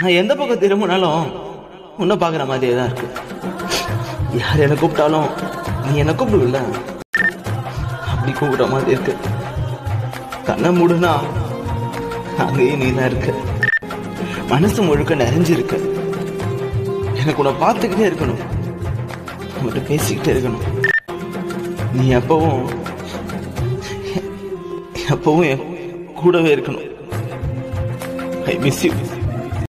நான் எந்த பக்கம் திரும்பினாலும் உன்னை பார்க்குற மாதிரியே தான் இருக்கு. யார் என்னை கூப்பிட்டாலும் நீ என்னை கூப்பிடுவில்ல? அப்படி கூப்பிடுற மாதிரி இருக்கு. கண்ணை மூடுனா அங்கேயும் நீ தான் இருக்க. மனசு முழுக்க நிறைஞ்சிருக்கு. எனக்கு உன்னை பார்த்துக்கிட்டே இருக்கணும். உன்கிட்ட பேசிக்கிட்டே இருக்கணும். நீ எப்பவும் எப்பவும் என் கூடவே இருக்கணும். I miss you